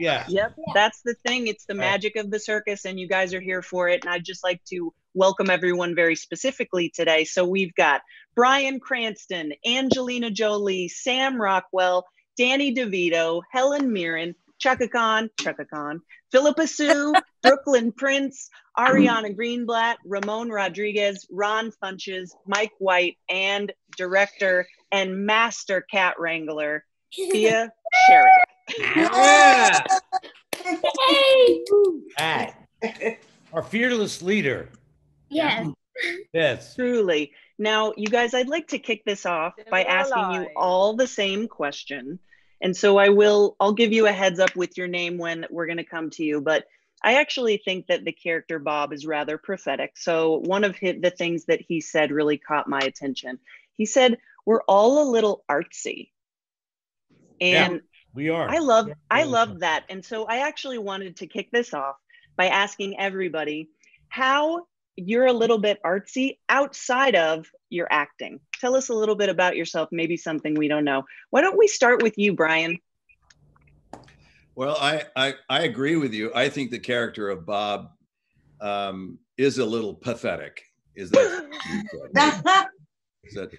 Yeah. Yep, that's the thing. It's the magic of the circus, and you guys are here for it. And I'd just like to welcome everyone very specifically today. So we've got Bryan Cranston, Angelina Jolie, Sam Rockwell, Danny DeVito, Helen Mirren, Chaka Khan, Chaka Khan, Phillipa Soo, Brooklyn Prince, Ariana Greenblatt, Ramon Rodriguez, Ron Funches, Mike White, and director and master cat wrangler, Thea Sharrock. Yeah. Hey! Right. Our fearless leader. Yes. Yes. Truly. Now, you guys, I'd like to kick this off by asking you all the same question. And so I will, I'll give you a heads up with your name when we're going to come to you. But I actually think that the character Bob is rather prophetic. So one of hi- the things that he said really caught my attention. He said, We're all a little artsy. Yeah. And We are. I love Yeah, I love fun. that. And so I actually wanted to kick this off by asking everybody how you're a little bit artsy outside of your acting. Tell us a little bit about yourself, maybe something we don't know. Why don't we start with you, Bryan? Well, I, I I agree with you. I think the character of Bob um, is a little pathetic. Is that? is that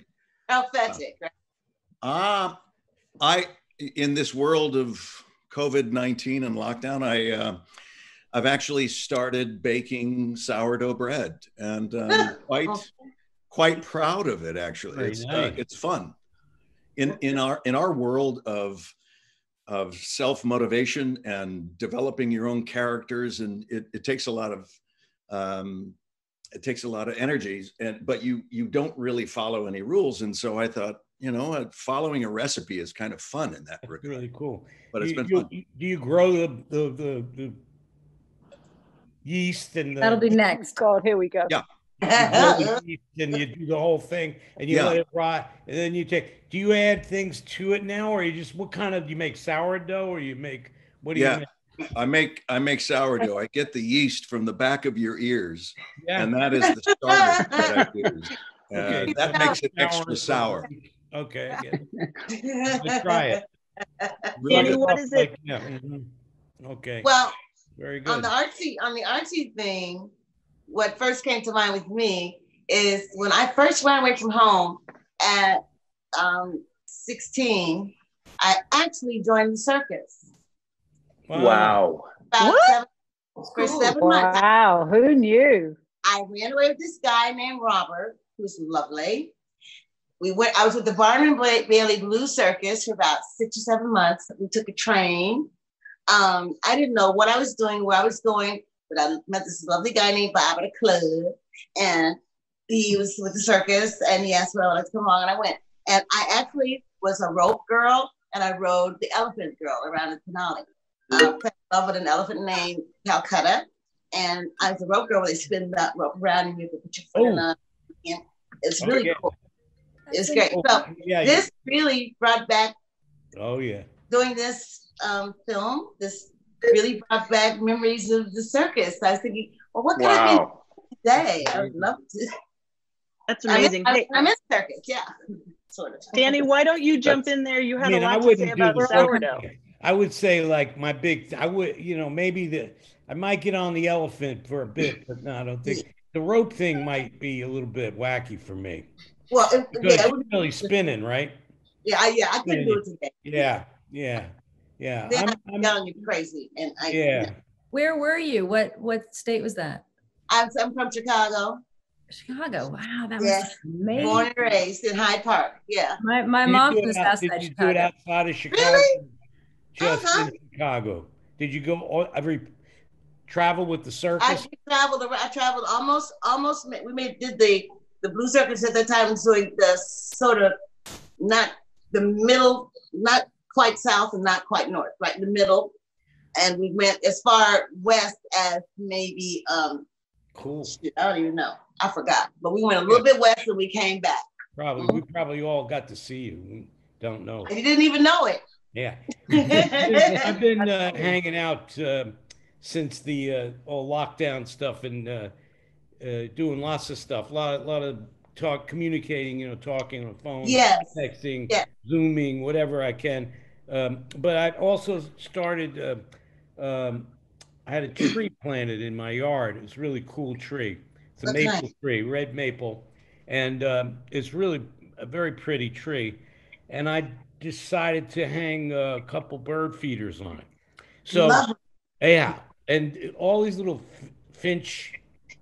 Prophetic, right? uh, I in this world of COVID nineteen and lockdown, I uh, I've actually started baking sourdough bread, and um, quite quite proud of it. Actually, Very it's uh, it's fun. In in our in our world of of self motivation and developing your own characters, and it, it takes a lot of um, it takes a lot of energies, and but you you don't really follow any rules, and so I thought you know uh, following a recipe is kind of fun in that That's regard. really cool. But it's You- been you- fun. Do you grow the the the, the yeast and the That'll be next. God, here we go. Yeah. you grow the yeast and you do the whole thing and you Yeah. let it rot and then you take do you add things to it now or you just what kind of do you make sourdough or you make what do Yeah. you make? I make I make sourdough. I get the yeast from the back of your ears, Yeah. and that is the starter that I use. Uh, Okay. that makes it extra sour. Okay. I get it. Let's try it. Really Danny, good. what is it? Yeah. mhm. Okay. Well, Very good. on good. the artsy on the artsy thing, what first came to mind with me is when I first ran away from home at um, 16, I actually joined the circus. Wow. About What? seven, for seven months. Wow, who knew? I ran away with this guy named Robert, who's lovely. We went, I was with the Barnum Ba- Bailey Blue Circus for about six or seven months. We took a train. Um, I didn't know what I was doing, where I was going, but I met this lovely guy named Bob at a club. And he was with the circus and he asked me wanted to come along, and I went. And I actually was a rope girl and I rode the elephant girl around the finale. Uh, fell in love with an elephant named Calcutta. And I was a rope girl where they spin that rope around and you put your foot in Oh. the, and it's Oh, really cool. It's great. So yeah. this really brought back Oh yeah. doing this um, film. This really brought back memories of the circus. I was thinking, well, what can I do today? I would love to. That's I'm amazing. I'm, Hey, I'm in circus, yeah, sort of. Danny, why don't you jump in there? You I had mean, a I lot to wouldn't say about the sourdough. rope. I would say like my big. I would, you know, maybe the I might get on the elephant for a bit, but no, I don't think the rope thing might be a little bit wacky for me Well, it, because yeah, it it's would, really spinning, right? yeah, I- yeah, I couldn't do it today. Yeah, yeah, yeah. Then I'm, I'm I'm, young and crazy, and I, yeah. Where were you? What what state was that? I'm, I'm from Chicago, Chicago. Wow, that Yeah. was amazing. born and raised in Hyde Park. Yeah, My my Did you mom do it was out- outside Did you do it Chicago. outside of Chicago? Really? Just Uh-huh. in Chicago. Did you go all, every travel with the circus? I circus? traveled. I traveled almost, almost. We made did the the Blue Circus at that time, was doing the sort of not the middle, not quite south and not quite north, right in the middle. And we went as far west as maybe um Cool. shit, I don't even know. I forgot. But we went a little bit west and we came back. Probably. Mm-hmm. We probably all got to see you. We don't know. And you didn't even know it. Yeah. I've been uh, hanging out uh, since the uh, all lockdown stuff and uh, doing lots of stuff. A lot, lot of talk, communicating. You know, talking on the phone, Yes. texting, Yeah. zooming, whatever I can. Um, but I also started uh, um, I had a tree planted in my yard. It's a really cool tree. It's a That's maple nice. tree, red maple, and um, it's really a very pretty tree. And I decided to hang a couple bird feeders on it. So Love yeah, and all these little f- finch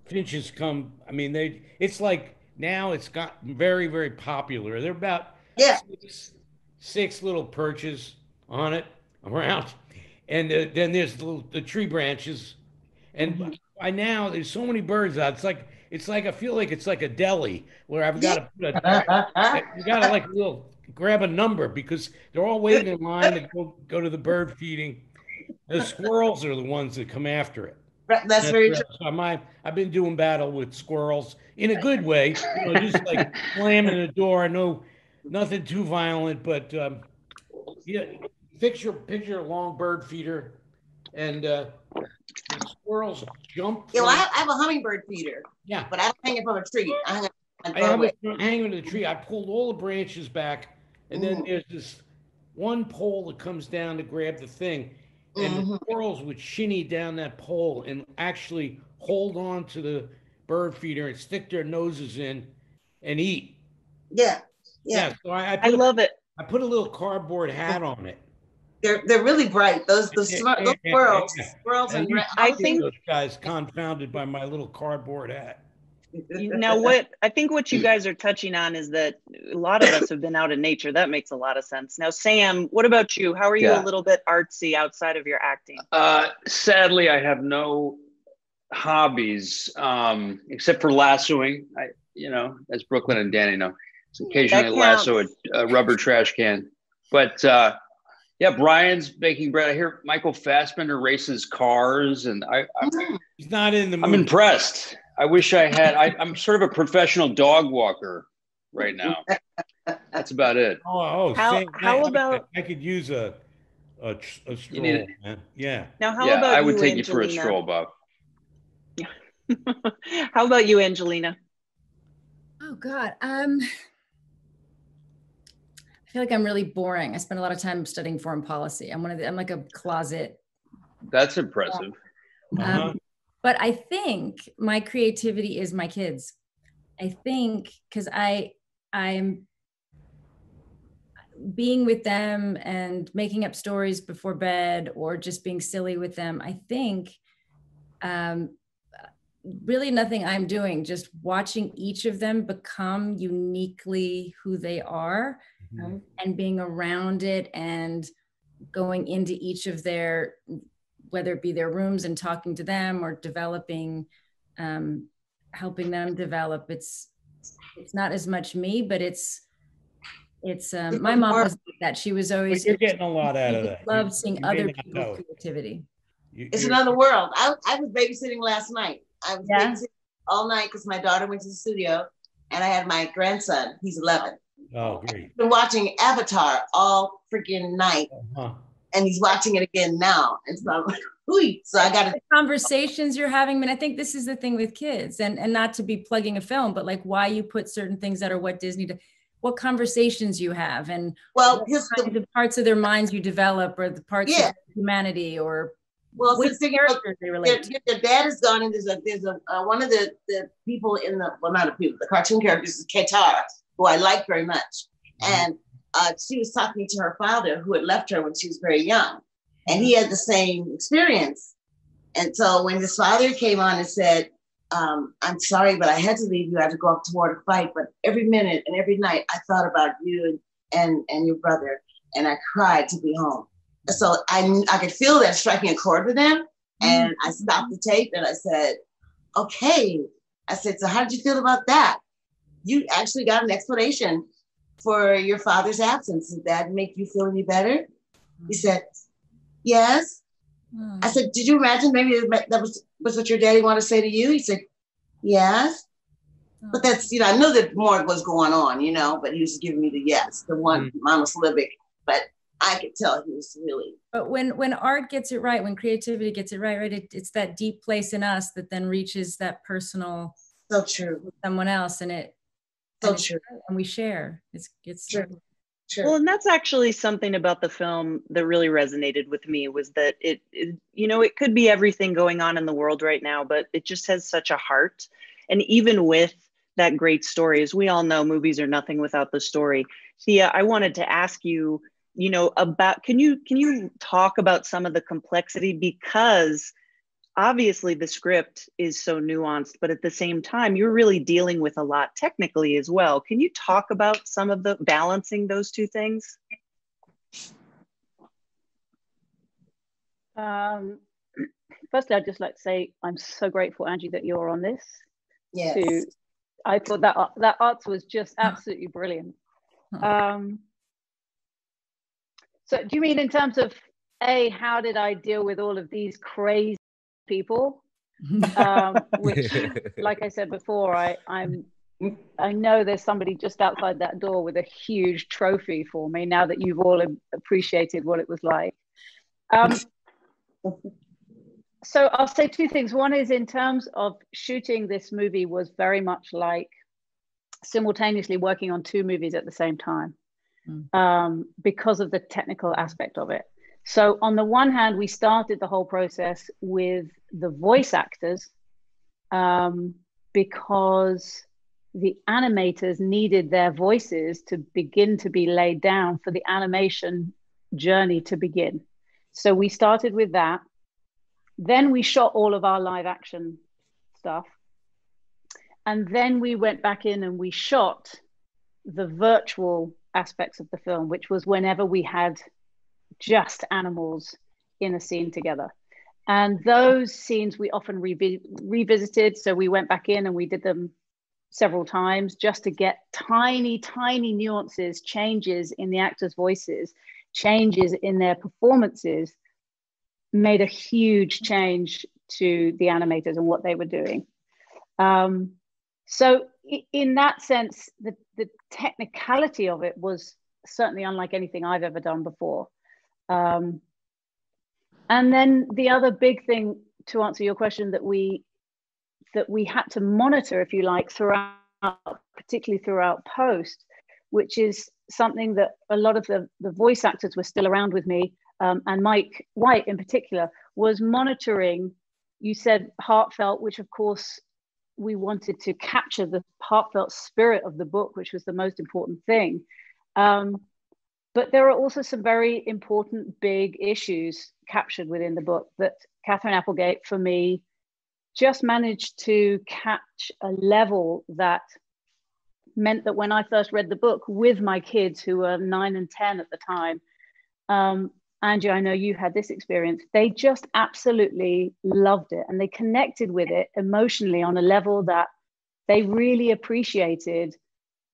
finches come. I mean, they. It's like now it's got very very popular. They're about Yeah. six, six little perches on it around, and uh, then there's the, the tree branches, and by now there's so many birds out. It's like it's like I feel like it's like a deli where I've got to put a you gotta like little grab a number because they're all waiting in line to go go to the bird feeding. The squirrels are the ones that come after it. Right, That's very true. So my, I've been doing battle with squirrels in a good way, you know, just like slamming the door. No, nothing too violent, but um, yeah, picture picture a long bird feeder, and uh, squirrels jump. Yeah, well, I have, I have a hummingbird feeder, yeah, but I don't hang it from a tree. I hang it I have it hanging in the tree. I pulled all the branches back, and then there's this one pole that comes down to grab the thing, and the Mhm. squirrels would shinny down that pole and actually hold on to the bird feeder and stick their noses in and eat. Yeah, yeah. so I, I, I put, love it. I put a little cardboard hat on it. They're they're really bright. Those the, Yeah, smart, yeah, those yeah, squirrels, yeah. squirrels And and you I see think- those guys confounded by my little cardboard hat. You- Now, what I think what you guys are touching on is that a lot of us have been out in nature. That makes a lot of sense. Now, Sam, what about you? How are you Yeah. a little bit artsy outside of your acting? Uh, sadly, I have no hobbies um, except for lassoing. I, you know, as Brooklyn and Danny know, so occasionally counts. lasso a, a rubber trash can. But uh, yeah, Bryan's baking bread. I hear Michael Fassbender races cars, and I, I'm, He's not in the I'm impressed. I wish I had. I, I'm sort of a professional dog walker right now. That's about it. Oh, oh How- how I- I- about- I could use a a, a stroll, need it. man. Yeah. Now, how yeah, about I would you, take you for a stroll, Bob. how about you, Angelina? Oh God. Um I feel like I'm really boring. I spend a lot of time studying foreign policy. I'm one of the, I'm like a closet. That's impressive. Uh-huh. Um, but I think my creativity is my kids. I think because I I'm being with them and making up stories before bed or just being silly with them. I think um, really nothing I'm doing, just watching each of them become uniquely who they are Mhm. and being around it and going into each of their whether it be their rooms and talking to them or developing um, helping them develop it's it's not as much me but it's it's um, my mom was like that she was But always you're getting a lot out of she that. loved seeing you other not know people's creativity You- It's another world. I, I was babysitting last night. I was Yeah. babysitting all night because my daughter went to the studio and I had my grandson. He's 11. Oh, great. Been watching Avatar all freaking night Huh. And he's watching it again now. And so I'm like, Ooh. so I got conversations you're having I mean I think this is the thing with kids and and not to be plugging a film but like why you put certain things that are what Disney did what conversations you have and well, his, kind of parts of their minds you develop or the parts Yeah. of humanity or well, which since characters they their, relate to. their dad is gone and there's a, there's a, uh, one of the, the people in the, well, not the people, the cartoon characters is Katara, who I like very much. And uh, she was talking to her father who had left her when she was very young. And he had the same experience. And so when his father came on and said, um, I'm sorry, but I had to leave you. I had to go up toward a fight. But every minute and every night, I thought about you and, and, and your brother. And I cried to be home. So I, I could feel that striking a chord with them. And I stopped the tape and I said, okay. I said, so how did you feel about that? You actually got an explanation for your father's absence. Did that make you feel any better? He said, yes. Hmm. I said, did you imagine maybe that was, was what your daddy wanted to say to you? He said, yes. But that's, you know, I knew that more was going on, you know, but he was giving me the yes, the one monosyllabic. But I could tell he was really, But when when art gets it right, when creativity gets it right, right, it, it's that deep place in us that then reaches that personal so true. someone else, and it So and, oh, true. and we share. It's it's True. Sure. Well, and that's actually something about the film that really resonated with me was that it, it, you know, it could be everything going on in the world right now, but it just has such a heart. And even with that great story, as we all know, movies are nothing without the story. Thea, I wanted to ask you, you know, about can you can you talk about some of the complexity because obviously the script is so nuanced, but at the same time, you're really dealing with a lot technically as well. Can you talk about some of the balancing those two things? Um, firstly, I'd just like to say I'm so grateful, Angie, that you're on this. Yes. To, I thought that that art was just absolutely brilliant. Um, so, do you mean in terms of a how did I deal with all of these crazy people? Um, which, like I said before, I I'm I know there's somebody just outside that door with a huge trophy for me now that you've all appreciated what it was like. Um, so I'll say two things. One is in terms of shooting this movie was very much like simultaneously working on two movies at the same time mm. um, because of the technical aspect of it. So on the one hand, we started the whole process with the voice actors um, because the animators needed their voices to begin to be laid down for the animation journey to begin. So we started with that. Then we shot all of our live action stuff. And then we went back in and we shot the virtual aspects of the film, which was whenever we had just animals in a scene together. And those scenes we often revi- revisited. So we went back in and we did them several times just to get tiny, tiny nuances, changes in the actors' voices, changes in their performances made a huge change to the animators and what they were doing. Um, so in that sense, the, the technicality of it was certainly unlike anything I've ever done before. Um, and then the other big thing to answer your question that we that we had to monitor, if you like, throughout, particularly throughout post, which is something that a lot of the, the voice actors were still around with me um, and Mike White in particular, was monitoring. You said heartfelt, which of course we wanted to capture the heartfelt spirit of the book, which was the most important thing. Um, but there are also some very important big issues captured within the book that Katherine Applegate, for me, just managed to catch a level that meant that when I first read the book with my kids, who were nine and 10 at the time, um, Angie, I know you had this experience. They just absolutely loved it and they connected with it emotionally on a level that they really appreciated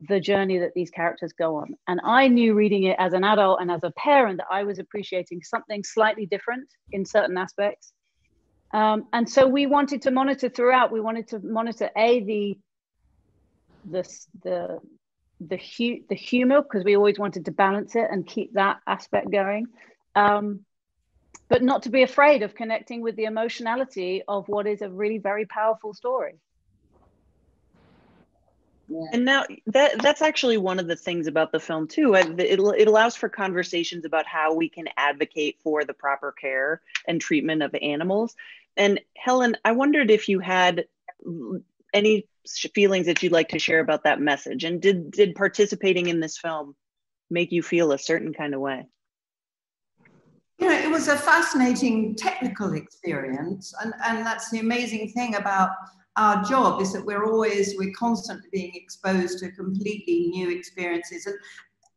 the journey that these characters go on. And I knew reading it as an adult and as a parent that I was appreciating something slightly different in certain aspects. Um, and so we wanted to monitor throughout. We wanted to monitor a the the the the, hu- the humor because we always wanted to balance it and keep that aspect going um, but not to be afraid of connecting with the emotionality of what is a really very powerful story. Yeah. And now that that's actually one of the things about the film too. It, it allows for conversations about how we can advocate for the proper care and treatment of animals. And Helen, I wondered if you had any feelings that you'd like to share about that message. And did did participating in this film make you feel a certain kind of way? you know, it was a fascinating technical experience. And, and that's the amazing thing about our job is that we're always, we're constantly being exposed to completely new experiences. And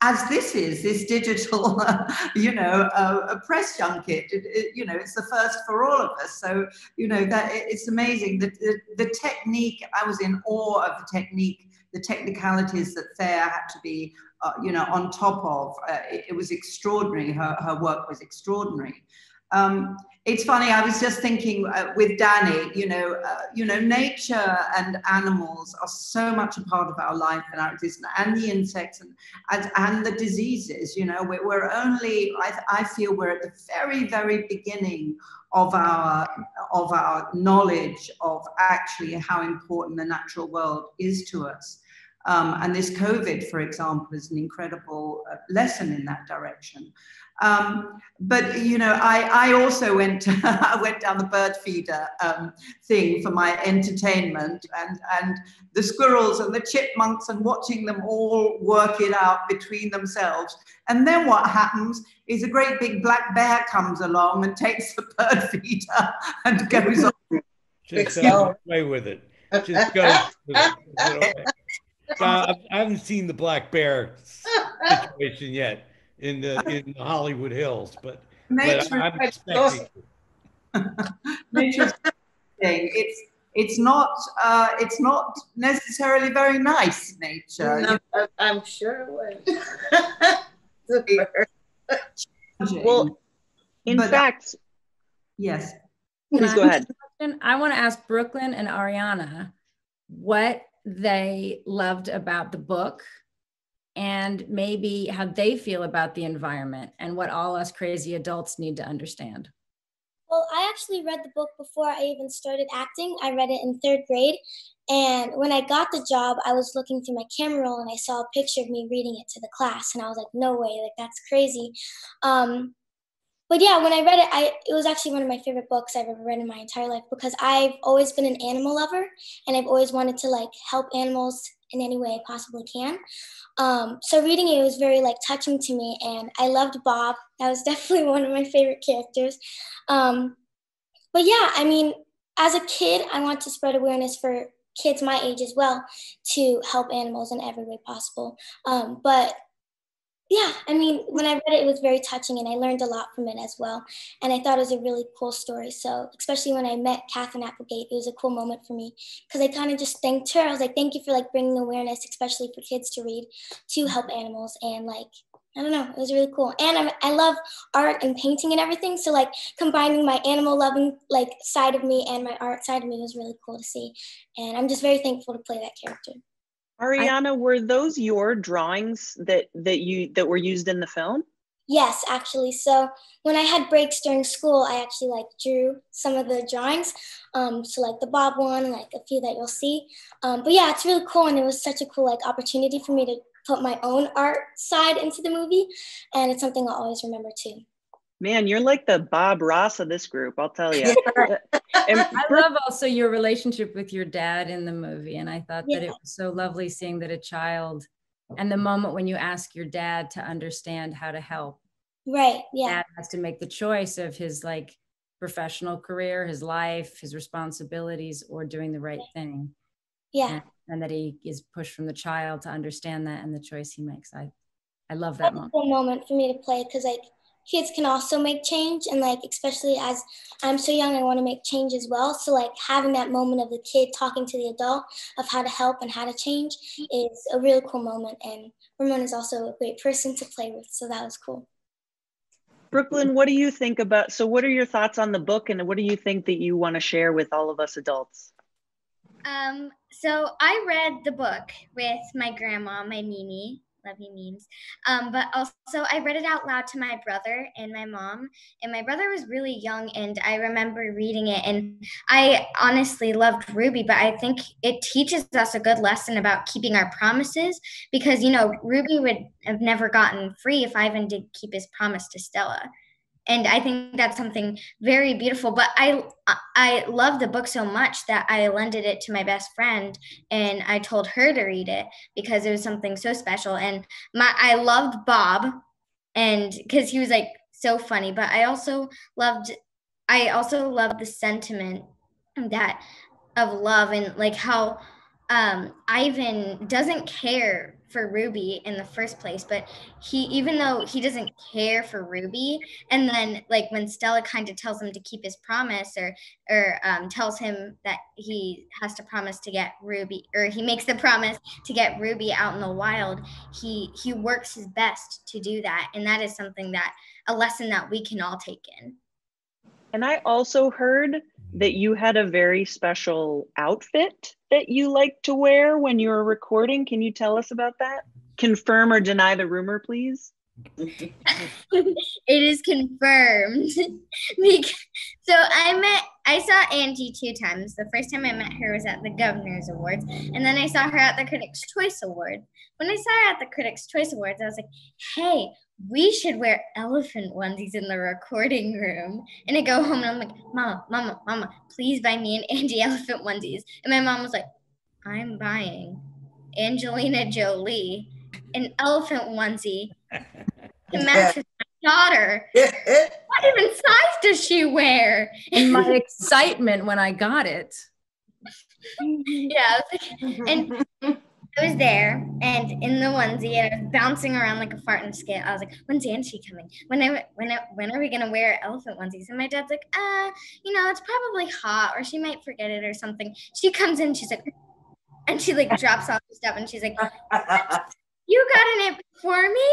as this is, this digital, you know, uh, a press junket, it, it, you know, it's the first for all of us. So, you know, that it's amazing. The, the, the technique, I was in awe of the technique, the technicalities that Thea had to be uh, you know, on top of. Uh, it, it, was extraordinary. Her, her work was extraordinary. Um, it's funny. I was just thinking uh, with Danny. You know, uh, you know, nature and animals are so much a part of our life and our existence, and the insects and and, and the diseases. You know, we're, we're only. I, I feel we're at the very, very beginning of our of our knowledge of actually how important the natural world is to us. Um, and this COVID, for example, is an incredible uh, lesson in that direction. Um, but you know, I, I also went I went down the bird feeder um, thing for my entertainment, and and the squirrels and the chipmunks, and watching them all work it out between themselves. And then what happens is a great big black bear comes along and takes the bird feeder and goes on. Just go away with it. Just go. uh, I haven't seen the black bear situation yet in the in the Hollywood Hills, but, but I'm expecting. Nature's it's it's not uh, it's not necessarily very nice nature. No, I'm sure it was. well, in but, fact, yes. Please go ahead. I want to ask Brooklyn and Ariana what they loved about the book and maybe how they feel about the environment and what all us crazy adults need to understand. Well, I actually read the book before I even started acting. I read it in third grade. And when I got the job, I was looking through my camera roll and I saw a picture of me reading it to the class. And I was like, no way, like that's crazy. Um, but yeah, when I read it, I it was actually one of my favorite books I've ever read in my entire life because I've always been an animal lover and I've always wanted to like help animals in any way I possibly can. Um, so reading it was very like touching to me, and I loved Bob. That was definitely one of my favorite characters. Um, but yeah, I mean, as a kid, I want to spread awareness for kids my age as well to help animals in every way possible. Um, but yeah, I mean, when I read it, it was very touching and I learned a lot from it as well. And I thought it was a really cool story. So, especially when I met Katherine Applegate, it was a cool moment for me because I kind of just thanked her. I was like, thank you for like bringing awareness, especially for kids to read, to help animals. And like, I don't know, it was really cool. And I'm, I love art and painting and everything. So, like, combining my animal loving like side of me and my art side of me was really cool to see. And I'm just very thankful to play that character. Ariana, I, were those your drawings that that you that were used in the film? Yes, actually. So when I had breaks during school, I actually like drew some of the drawings. Um, so like the Bob one and like a few that you'll see. Um, but yeah, it's really cool, and it was such a cool like opportunity for me to put my own art side into the movie, and it's something I'll always remember too. Man, you're like the Bob Ross of this group, I'll tell you. I love also your relationship with your dad in the movie. And I thought yeah. that it was so lovely seeing that a child and the moment when you ask your dad to understand how to help. Right. Yeah. Dad has to make the choice of his like professional career, his life, his responsibilities, or doing the right thing. Yeah. And, and that he is pushed from the child to understand that and the choice he makes. I I love that That's moment. A cool moment for me to play because like kids can also make change and like especially as i'm so young i want to make change as well. So like having that moment of the kid talking to the adult of how to help and how to change is a really cool moment and ramon is also a great person to play with so that was cool. Brooklyn what do you think about so what are your thoughts on the book and what do you think that you want to share with all of us adults? Um, so I read the book with my grandma, my Mimi, lovey memes. Um, but also, I read it out loud to my brother and my mom. And my brother was really young, and I remember reading it. And I honestly loved Ruby, but I think it teaches us a good lesson about keeping our promises because, you know, Ruby would have never gotten free if Ivan did keep his promise to Stella and i think that's something very beautiful but i i love the book so much that i lended it to my best friend and i told her to read it because it was something so special. And my i loved bob and because he was like so funny but i also loved i also loved the sentiment that of love and like how um, Ivan doesn't care for Ruby in the first place, but he, even though he doesn't care for Ruby, and then like when Stella kind of tells him to keep his promise, or or um, tells him that he has to promise to get Ruby, or he makes the promise to get Ruby out in the wild, he he works his best to do that, and that is something that a lesson that we can all take in. And I also heard that you had a very special outfit that you like to wear when you were recording. Can you tell us about that? Confirm or deny the rumor, please. it is confirmed. so I met I saw Angie two times. The first time I met her was at the Governor's Awards, and then I saw her at the Critics' Choice Award. When I saw her at the Critics' Choice Awards, I was like, hey, we should wear elephant onesies in the recording room. And I go home and I'm like, Mama, Mama, Mama, please buy me an Angie elephant onesies. And my mom was like, I'm buying Angelina Jolie an elephant onesie to match with my daughter. what even size does she wear? And my excitement when I got it. yeah, and I was there and in the onesie and I was bouncing around like a fart in a skit. I was like, when's Angie coming? When I when I, when are we gonna wear elephant onesies? And my dad's like, uh, you know, it's probably hot or she might forget it or something. She comes in, she's like, and she like drops off the stuff and she's like, you got an it for me?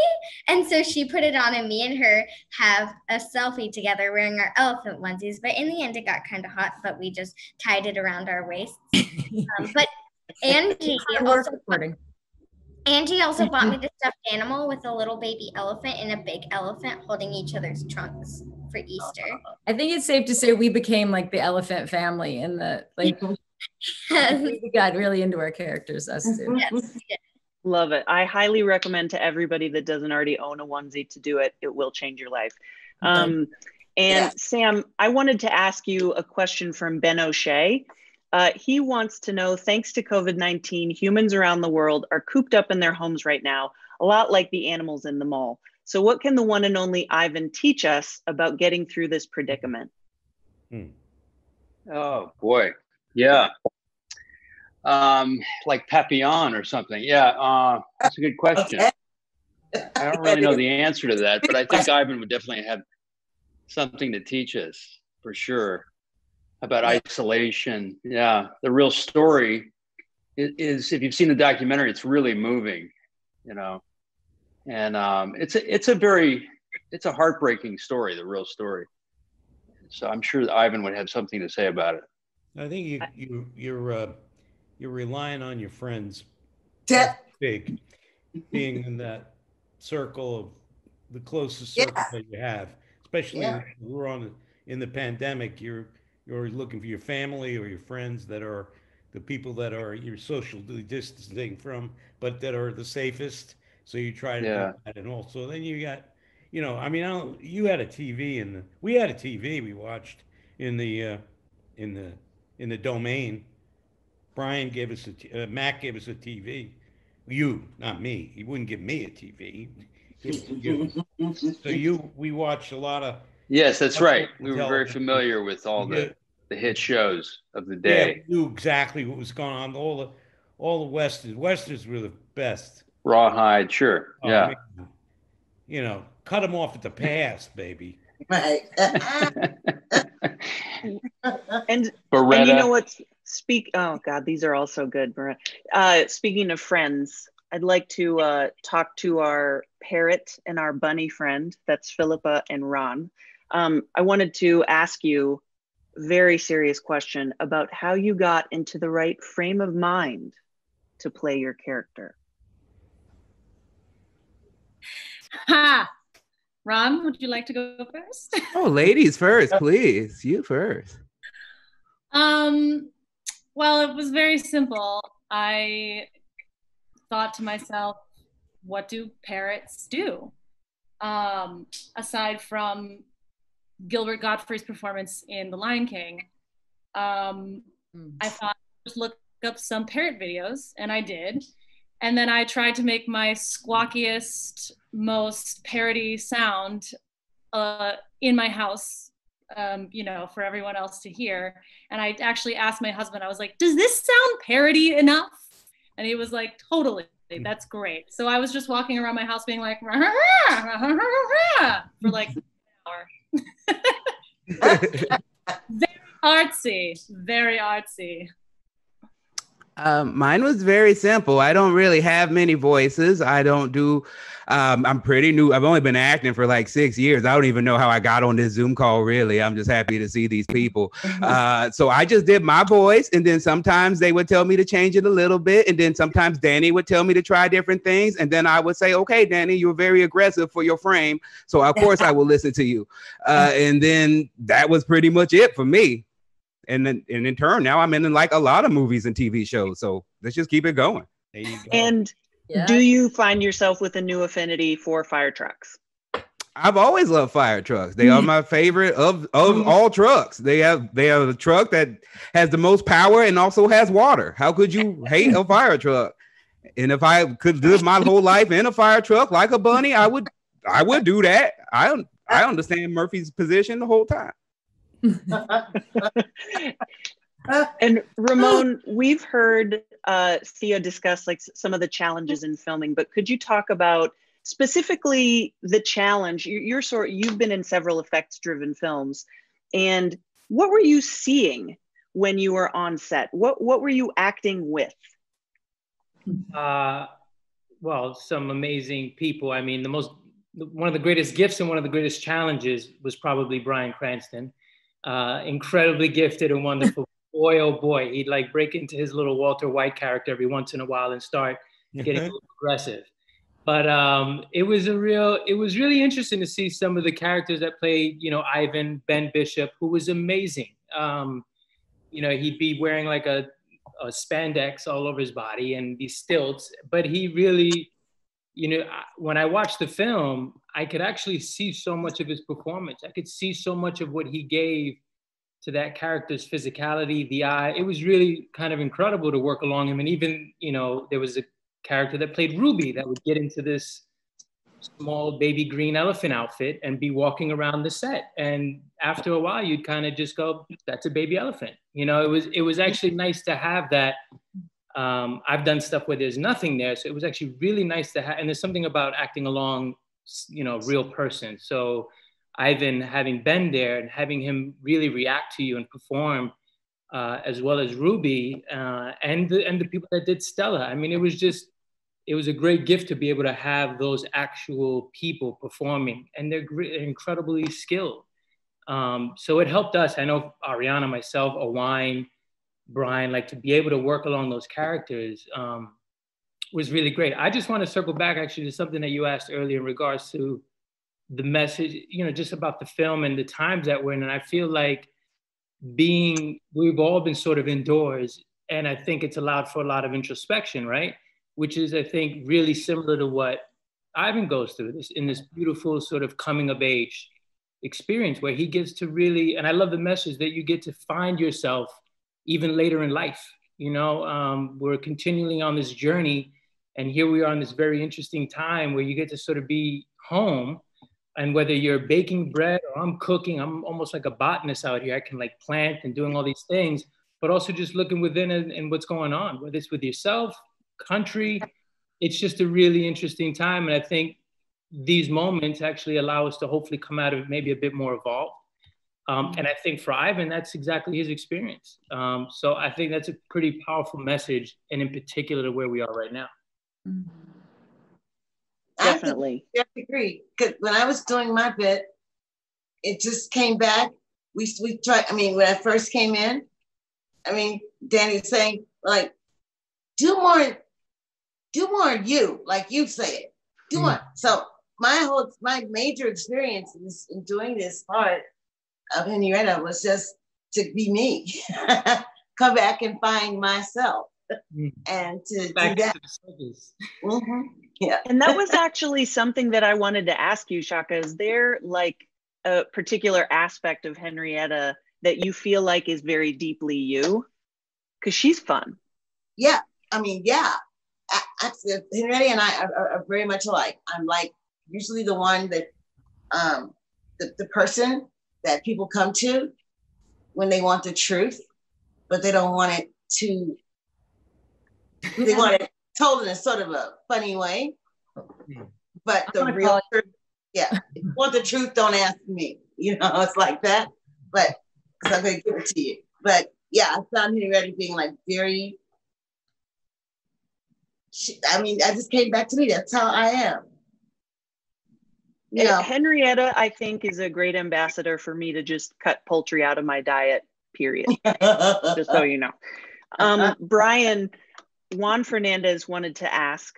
And so she put it on and me and her have a selfie together wearing our elephant onesies. But in the end, it got kind of hot, but we just tied it around our waists. Um, but Angie also, Angie also bought me the stuffed animal with a little baby elephant and a big elephant holding each other's trunks for Easter. I think it's safe to say we became like the elephant family in the like we got really into our characters, us too. Yes. Love it. I highly recommend to everybody that doesn't already own a onesie to do it. It will change your life. Um, and yeah. Sam, I wanted to ask you a question from Ben O'Shea. Uh, he wants to know thanks to COVID 19, humans around the world are cooped up in their homes right now, a lot like the animals in the mall. So, what can the one and only Ivan teach us about getting through this predicament? Hmm. Oh, boy. Yeah. Um, like Papillon or something. Yeah, uh, that's a good question. Okay. I don't really know the answer to that, but I think Ivan would definitely have something to teach us for sure about isolation. Yeah, the real story is, is, if you've seen the documentary, it's really moving, you know, and um, it's a it's a very it's a heartbreaking story, the real story. So I'm sure Ivan would have something to say about it. I think you you you're uh, you're relying on your friends. Yeah. Big, being in that circle of the closest circle yeah. that you have, especially yeah. we're on in the pandemic. You're you're always looking for your family or your friends that are the people that are you're socially distancing from, but that are the safest. So you try to yeah. do that, and also then you got, you know, I mean, I don't, you had a TV and we had a TV we watched in the uh, in the in the domain. Brian gave us a t- uh, Mac gave us a TV. You, not me. He wouldn't give me a TV. so you, we watched a lot of Yes, that's right. We were very familiar with all the, the hit shows of the day. Yeah, knew exactly what was going on. All the all the westerns. Westerns were the best. Rawhide, sure. Oh, yeah. Man. You know, cut them off at the pass, baby. Right. and, Baretta. and you know what? Speak. Oh God, these are all so good. Uh, speaking of friends, I'd like to uh, talk to our parrot and our bunny friend. That's Phillipa and Ron. Um, I wanted to ask you a very serious question about how you got into the right frame of mind to play your character. Ha! Ron, would you like to go first? oh, ladies first, please. You first. Um, well, it was very simple. I thought to myself, what do parrots do? Um, aside from Gilbert Gottfried's performance in The Lion King, um, mm. I thought just look up some parrot videos, and I did. And then I tried to make my squawkiest, most parody sound uh, in my house, um, you know, for everyone else to hear. And I actually asked my husband, I was like, does this sound parody enough? And he was like, totally. That's great. So I was just walking around my house being like, for like an hour. very artsy, very artsy. Um, mine was very simple. I don't really have many voices. I don't do. Um, I'm pretty new. I've only been acting for like six years. I don't even know how I got on this Zoom call. Really, I'm just happy to see these people. Uh, so I just did my voice, and then sometimes they would tell me to change it a little bit, and then sometimes Danny would tell me to try different things, and then I would say, "Okay, Danny, you're very aggressive for your frame, so of course I will listen to you." Uh, and then that was pretty much it for me. And then and in turn, now I'm in like a lot of movies and TV shows. So let's just keep it going. There you go. And Yeah. do you find yourself with a new affinity for fire trucks? I've always loved fire trucks. They are mm-hmm. my favorite of of mm-hmm. all trucks. They have they have a truck that has the most power and also has water. How could you hate a fire truck? And if I could live my whole life in a fire truck like a bunny, I would I would do that. I don't I understand Murphy's position the whole time. And Ramon, we've heard uh, Thea discuss like some of the challenges in filming, but could you talk about specifically the challenge? You- You're sort you've been in several effects-driven films, and what were you seeing when you were on set? What what were you acting with? uh, well, some amazing people. I mean, the most one of the greatest gifts and one of the greatest challenges was probably Bryan Cranston. Uh, incredibly gifted and wonderful. boy, oh boy, he'd like break into his little Walter White character every once in a while and start getting a little aggressive. But um, it was a real, it was really interesting to see some of the characters that played, you know, Ivan, Ben Bishop, who was amazing. Um, you know, he'd be wearing like a, a spandex all over his body and these stilts, but he really, you know, when I watched the film, I could actually see so much of his performance. I could see so much of what he gave to that character's physicality, the eye. It was really kind of incredible to work along him. And even, you know, there was a character that played Ruby that would get into this small baby green elephant outfit and be walking around the set. And after a while, you'd kind of just go, that's a baby elephant. You know, it was it was actually nice to have that. Um, I've done stuff where there's nothing there. So it was actually really nice to have, and there's something about acting along, you know, real person. So Ivan having been there and having him really react to you and perform, uh, as well as Ruby uh, and the and the people that did Stella. I mean, it was just it was a great gift to be able to have those actual people performing, and they're incredibly skilled. Um, so it helped us. I know Ariana, myself, Awine, Bryan, like to be able to work along those characters um, was really great. I just want to circle back actually to something that you asked earlier in regards to the message, you know, just about the film and the times that we're in. And I feel like being, we've all been sort of indoors, and I think it's allowed for a lot of introspection, right? Which is, I think, really similar to what Ivan goes through this in this beautiful sort of coming of age experience where he gets to really, and I love the message that you get to find yourself even later in life. You know, um, we're continually on this journey, and here we are in this very interesting time where you get to sort of be home. And whether you're baking bread or I'm cooking, I'm almost like a botanist out here. I can like plant and doing all these things, but also just looking within and, and what's going on, whether it's with yourself, country. It's just a really interesting time. And I think these moments actually allow us to hopefully come out of it maybe a bit more evolved. Um, and I think for Ivan, that's exactly his experience. Um, so I think that's a pretty powerful message, and in particular to where we are right now. Definitely. I agree. Because when I was doing my bit, it just came back. We we tried. I mean, when I first came in, I mean, Danny's saying like, do more, do more you, like you say it. Do more. So my whole my major experience in, this, in doing this part of Henrietta was just to be me, come back and find myself, and to Back do that. to the surface. Mhm. Yeah. And that was actually something that I wanted to ask you, Chaka. Is there like a particular aspect of Henrietta that you feel like is very deeply you? Because she's fun. Yeah, I mean, yeah. I, I, Henrietta and I are, are, are very much alike. I'm like usually the one that, um, the, the person that people come to when they want the truth, but they don't want it to, they want it told in a sort of a funny way. Hmm. But the real truth, yeah, if you want the truth, don't ask me. You know, it's like that. But I'm going to give it to you. But yeah, I found Henrietta being like very I mean, I just came back to me. That's how I am. Yeah. Henrietta, I think, is a great ambassador for me to just cut poultry out of my diet, period. just so you know. Um, Bryan, Juan Fernandez wanted to ask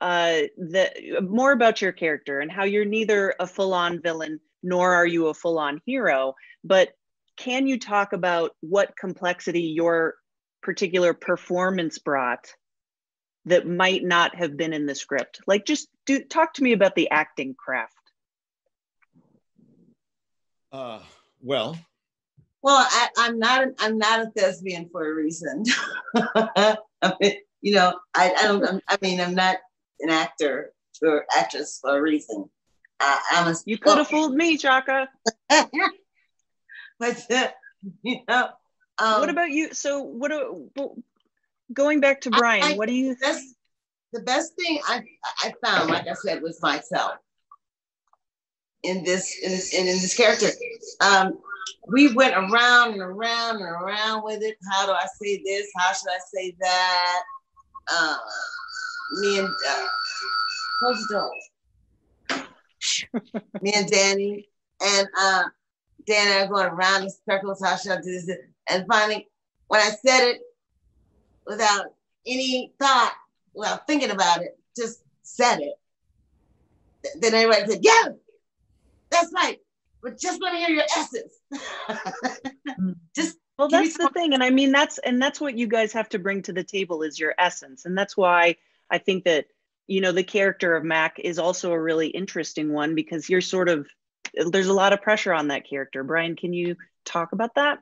uh, the, more about your character and how you're neither a full on villain nor are you a full on hero. But can you talk about what complexity your particular performance brought that might not have been in the script? Like, just do talk to me about the acting craft. Uh, well, Well, I, I'm not I'm not a thespian for a reason. I mean, you know, I, I don't I'm, I mean I'm not an actor or actress for a reason. I, I'm a You could have fooled me, Chaka. but uh, you know, um, what about you? So, what? do- Going back to I- Bryan, I- what do you? That's the best thing I I found, like I said, was myself in this in this, in, in this character. Um, we went around and around and around with it. How do I say this? How should I say that? Uh, me and uh, close the door. me and Danny and uh, Danny are going around in circles. How should I do this? And finally, when I said it without any thought, without thinking about it, just said it. Then everybody said, "Yeah, that's right." But just let me hear your essence. just Well, that's the thing, and I mean that's and that's what you guys have to bring to the table is your essence, and that's why I think that you know the character of Mac is also a really interesting one because you're sort of there's a lot of pressure on that character. Bryan, can you talk about that?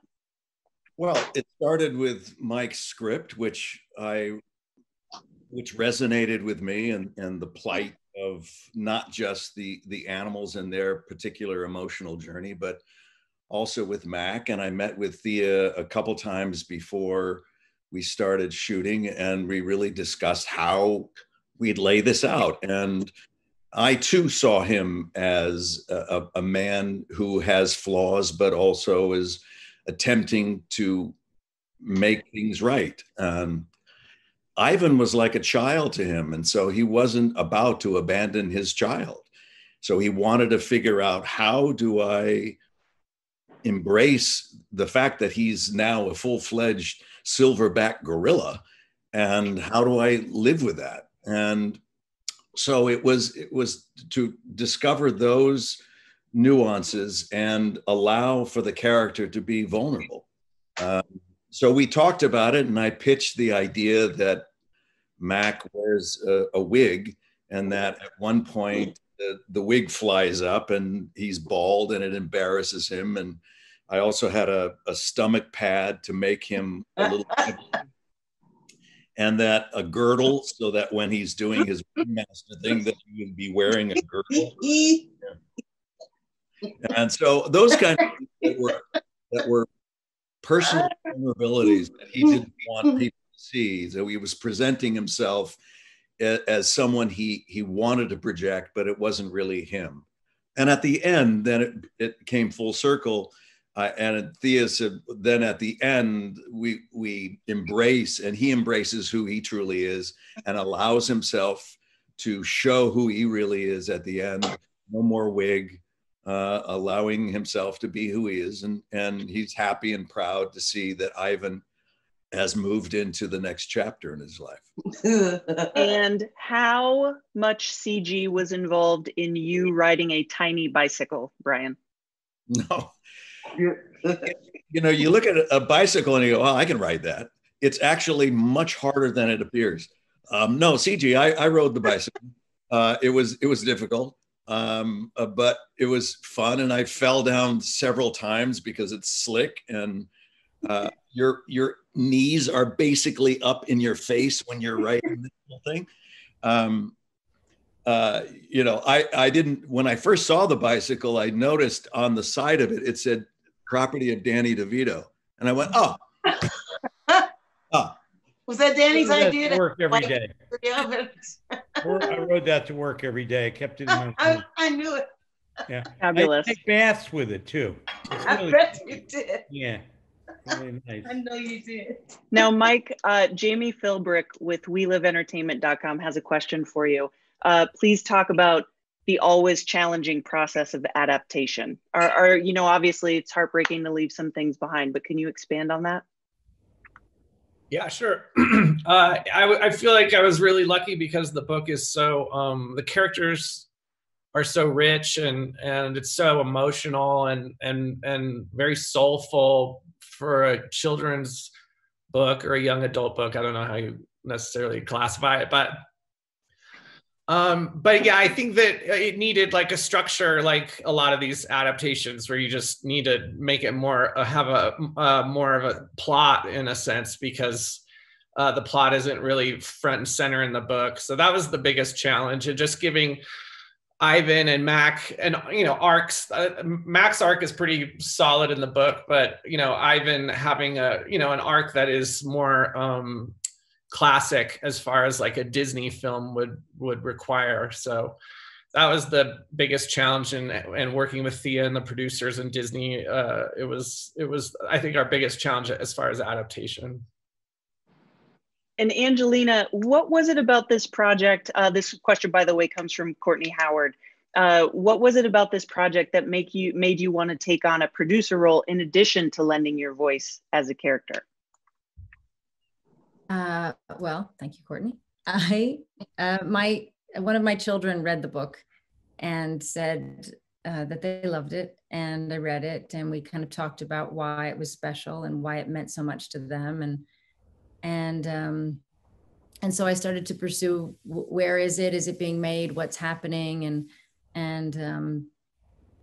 Well, it started with Mike's script, which I, which resonated with me, and and the plight of not just the the animals and their particular emotional journey, but also with Mac. And I met with Thea a couple times before we started shooting, and we really discussed how we'd lay this out. And I too saw him as a, a- man who has flaws, but also is attempting to make things right. Um, Ivan was like a child to him, and so he wasn't about to abandon his child. So he wanted to figure out how do I embrace the fact that he's now a full-fledged silverback gorilla, and how do I live with that? And so it was it was to discover those nuances and allow for the character to be vulnerable. Um, so we talked about it, and I pitched the idea that Mac wears a, a wig, and that at one point the, the wig flies up and he's bald, and it embarrasses him. And I also had a, a stomach pad to make him a little. And that a girdle, so that when he's doing his master thing, that he would be wearing a girdle and so those kind of things that were that were personal vulnerabilities that he didn't want people to see so he was presenting himself as someone he he wanted to project but it wasn't really him and at the end then it, it came full circle uh, and Thea said, then at the end, we we embrace, and he embraces who he truly is, and allows himself to show who he really is at the end. No more wig, uh, allowing himself to be who he is, and and he's happy and proud to see that Ivan has moved into the next chapter in his life. and how much CG was involved in you riding a tiny bicycle, Bryan? No. you know, you look at a bicycle and you go, "Oh, I can ride that." It's actually much harder than it appears. Um, no, CG, I, I rode the bicycle. Uh, it was it was difficult, um, uh, but it was fun, and I fell down several times because it's slick and uh, your your knees are basically up in your face when you're riding this whole thing. Um, uh, you know, I, I didn't, when I first saw the bicycle, I noticed on the side of it, it said property of Danny DeVito. And I went, oh, oh, Was that Danny's I rode that idea? to to- work every like, day. yeah, but- I rode that to work every day. I kept it in my I, I knew it. yeah. Fabulous. I take baths with it too. It's I really- bet you did. yeah. Really nice. I know you did. Now, Mike, uh, Jamie Philbrick with WeLiveEntertainment.com has a question for you. Uh, please talk about the always challenging process of adaptation. Are, are you know, obviously it's heartbreaking to leave some things behind, but can you expand on that? Yeah, sure. uh, I, I feel like I was really lucky because the book is so, um, the characters are so rich and and it's so emotional and and and very soulful for a children's book or a young adult book. I don't know how you necessarily classify it, but um but yeah i think that it needed like a structure like a lot of these adaptations where you just need to make it more uh, have a uh, more of a plot in a sense because uh, the plot isn't really front and center in the book. So that was the biggest challenge and just giving ivan and mac and you know arcs uh, mac's arc is pretty solid in the book but you know ivan having a you know an arc that is more um classic as far as like a Disney film would would require. So that was the biggest challenge in and working with Thea and the producers and Disney. Uh, it was it was I think our biggest challenge as far as adaptation. And Angelina, what was it about this project? Uh, this question, by the way, comes from Courtney Howard. Uh, what was it about this project that make you made you want to take on a producer role in addition to lending your voice as a character? Uh, well, thank you, Courtney. I, uh, my, one of my children read the book and said uh, that they loved it. And I read it and we kind of talked about why it was special and why it meant so much to them. And, and, um, and so I started to pursue where is it? Is it being made? What's happening? And, and, um,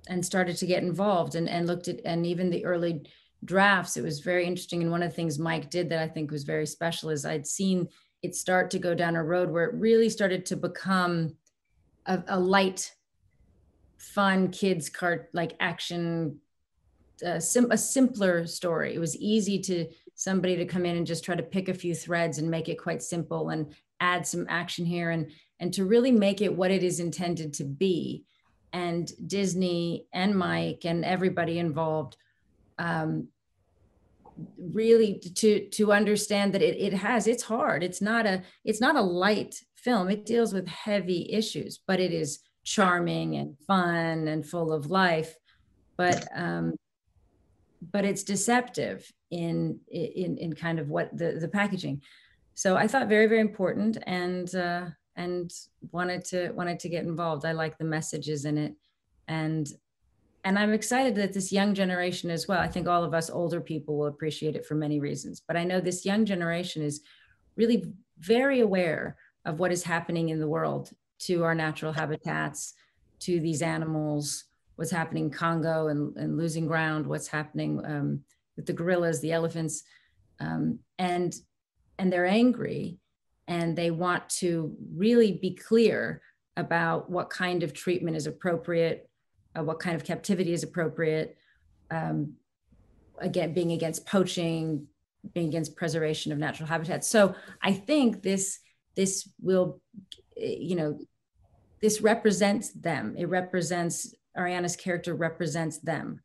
and started to get involved and, and looked at, and even the early drafts, it was very interesting. And one of the things Mike did that I think was very special is I'd seen it start to go down a road where it really started to become a, a light, fun kids cart like action, uh, sim- a simpler story. It was easy to somebody to come in and just try to pick a few threads and make it quite simple and add some action here and and to really make it what it is intended to be. And Disney and Mike and everybody involved um, really to to understand that it, it has it's hard. It's not a it's not a light film. It deals with heavy issues but it is charming and fun and full of life. But um but it's deceptive in in in kind of what the the packaging. So i thought very very important and uh and wanted to wanted to get involved. I like the messages in it. And and I'm excited that this young generation as well. I think all of us older people will appreciate it for many reasons, but I know this young generation is really very aware of what is happening in the world to our natural habitats, to these animals, what's happening in Congo and, and losing ground, what's happening um, with the gorillas, the elephants, um, and and they're angry, and they want to really be clear about what kind of treatment is appropriate, uh, what kind of captivity is appropriate, um, again, being against poaching, being against preservation of natural habitats. So I think this this will, you know, this represents them. It represents Ariana's character represents them,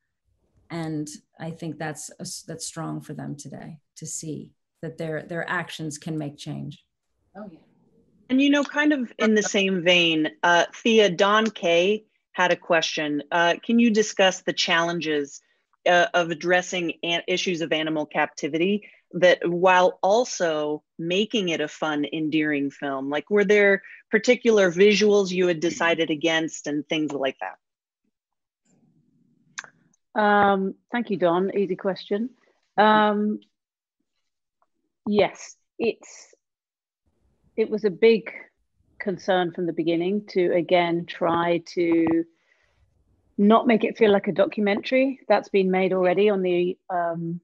and I think that's a, that's strong for them today to see that their their actions can make change. Oh yeah. And you know, kind of in the same vein, uh, Thea Don Kay had a question. Uh, can you discuss the challenges uh, of addressing issues of animal captivity that while also making it a fun, endearing film? Like, were there particular visuals you had decided against and things like that? Um, thank you, Don. Easy question. Um, yes, it's it was a big concern from the beginning to again try to not make it feel like a documentary that's been made already on the um,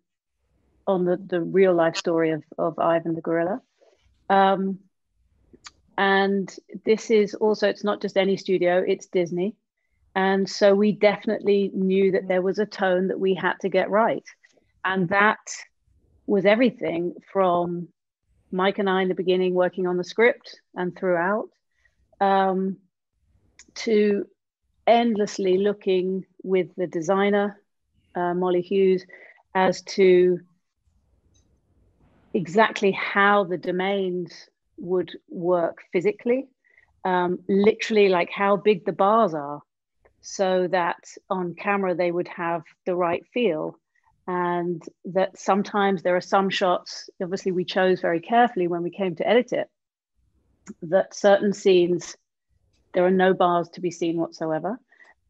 on the, the real life story of, of Ivan the gorilla. Um, and this is also, it's not just any studio, it's Disney. And so we definitely knew that there was a tone that we had to get right. And that was everything from Mike and I in the beginning working on the script and throughout, um, to endlessly looking with the designer, uh, Molly Hughes, as to exactly how the domains would work physically, um, literally like how big the bars are, so that on camera they would have the right feel and that sometimes there are some shots obviously we chose very carefully when we came to edit it that certain scenes there are no bars to be seen whatsoever.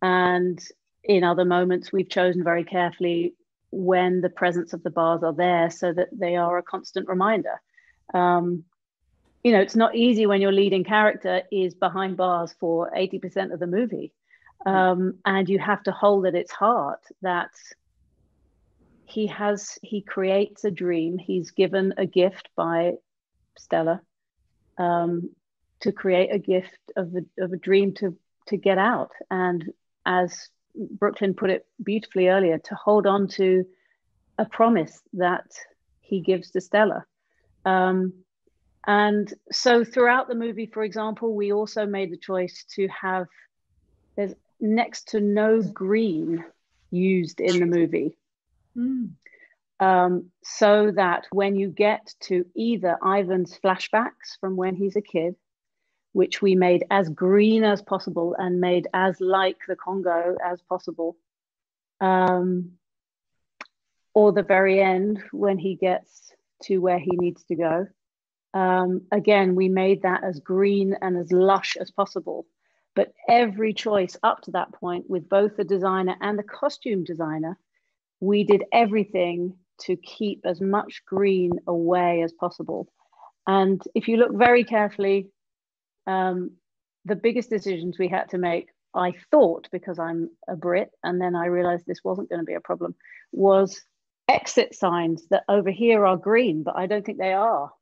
And in other moments, we've chosen very carefully when the presence of the bars are there so that they are a constant reminder. Um, you know, it's not easy when your leading character is behind bars for 80% of the movie. Um, and you have to hold at its heart that he has, he creates a dream. He's given a gift by Stella um, to create a gift of a, of a dream to, to get out. And as Brooklyn put it beautifully earlier, to hold on to a promise that he gives to Stella. Um, and so throughout the movie, for example, we also made the choice to have there's next to no green used in the movie. Mm. Um, so that when you get to either Ivan's flashbacks from when he's a kid, which we made as green as possible and made as like the Congo as possible, um, or the very end when he gets to where he needs to go, um, again, we made that as green and as lush as possible. But every choice up to that point, with both the designer and the costume designer, we did everything to keep as much green away as possible. And if you look very carefully, um, the biggest decisions we had to make, I thought, because I'm a Brit, and then I realized this wasn't going to be a problem, was exit signs that over here are green, but I don't think they are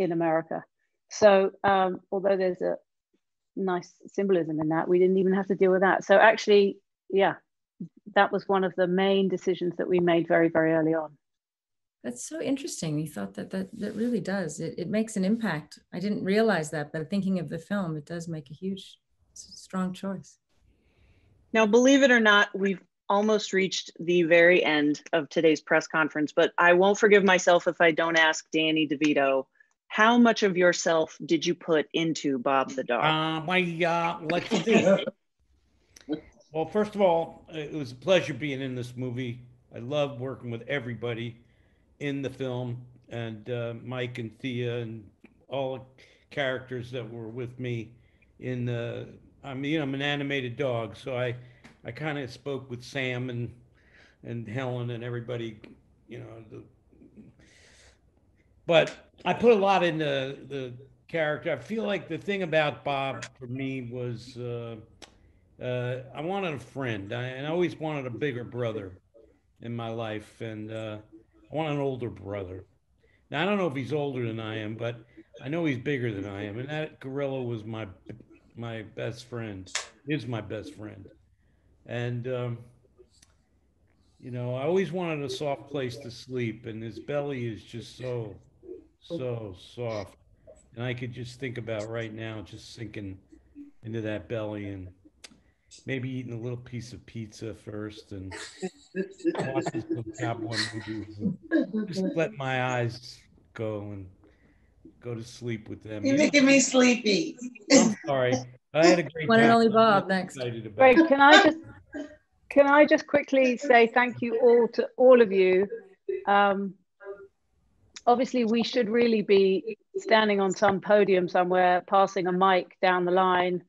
in America. So um, although there's a nice symbolism in that, we didn't even have to deal with that. So actually, yeah, that was one of the main decisions that we made very, very early on. That's so interesting. You thought that that, that really does. It, it makes an impact. I didn't realize that, but thinking of the film, it does make a huge, strong choice. Now, believe it or not, we've almost reached the very end of today's press conference, but I won't forgive myself if I don't ask Danny DeVito how much of yourself did you put into Bob the dog? Uh, my, uh, let's see. Well, first of all, it was a pleasure being in this movie. I love working with everybody in the film, and uh, Mike and Thea and all the characters that were with me in the. I mean, I'm an animated dog, so I, I kind of spoke with Sam and, and Helen and everybody, you know, the, but I put a lot into the character. I feel like the thing about Bob for me was uh, uh, I wanted a friend, I, and I always wanted a bigger brother in my life, and uh, I want an older brother. Now I don't know if he's older than I am, but I know he's bigger than I am, and that gorilla was my my best friend. Is my best friend, and. Um, you know, I always wanted a soft place to sleep, and his belly is just so so soft. And I could just think about right now just sinking into that belly and maybe eating a little piece of pizza first and watching some cowboy movies. Just let my eyes go and go to sleep with them. You're making me sleepy. I'm sorry. I had a great One and only Bob next. Wait, can I just can I just quickly say thank you all to all of you. Um, obviously we should really be standing on some podium somewhere, passing a mic down the line,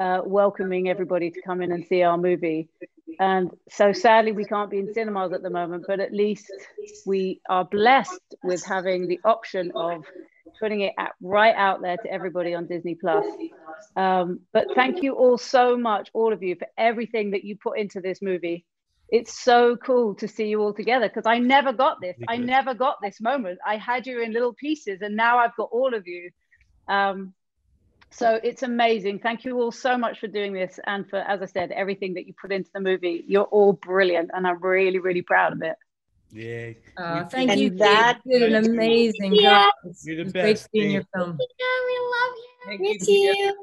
uh, welcoming everybody to come in and see our movie. And so sadly, we can't be in cinemas at the moment, but at least we are blessed with having the option of putting it at, right out there to everybody on Disney Plus. Um, but thank you all so much, all of you, for everything that you put into this movie it's so cool to see you all together because I never got this. I never got this moment. I had you in little pieces, and now I've got all of you. Um, so it's amazing. Thank you all so much for doing this, and for, as I said, everything that you put into the movie. You're all brilliant, and I'm really, really proud of it. Yeah. Uh, thank And you. that- you did an amazing Yeah. job. It's, You're the it's great best, to be in Dave. your film. we love you. Thank Miss you.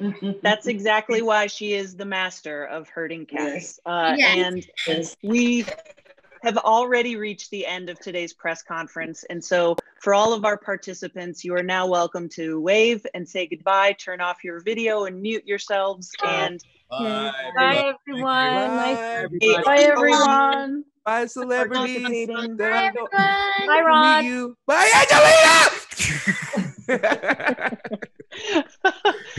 you. That's exactly why she is the master of herding cats. Uh, Yes. And we have already reached the end of today's press conference. And so for all of our participants, you are now welcome to wave and say goodbye, turn off your video and mute yourselves. And Bye, Bye, everyone. Nice. everybody. Bye, everyone. Bye, celebrities. participating. that Bye, Bye, Rod. meet you. Bye, Angelina.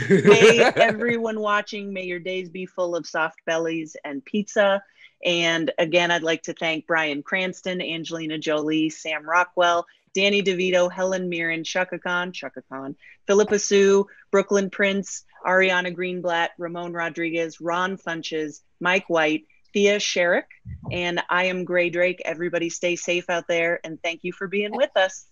may everyone watching, may your days be full of soft bellies and pizza. And again, I'd like to thank Bryan Cranston, Angelina Jolie, Sam Rockwell, Danny DeVito, Helen Mirren, Chaka Khan, Chaka Khan, Phillipa Soo, Brooklyn Prince, Ariana Greenblatt, Ramon Rodriguez, Ron Funches, Mike White, Thea Sharrock, and I am Gray Drake. Everybody stay safe out there and thank you for being with us.